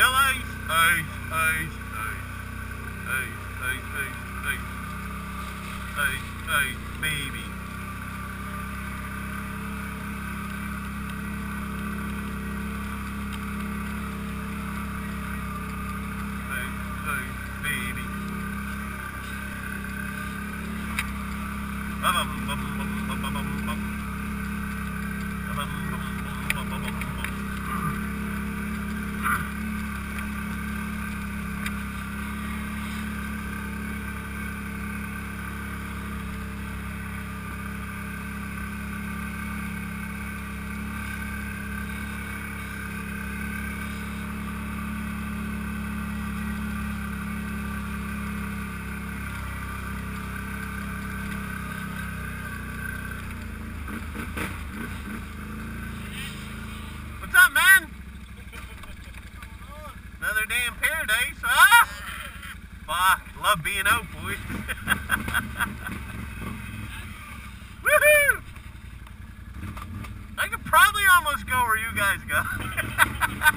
still ice, ice, ice, Hey, hey, hey. Hey, hey, baby. Hey, hey, baby. Bum, bum, bum, bum. Day in paradise, huh? Fuck, love being out, boys. Woohoo! I could probably almost go where you guys go.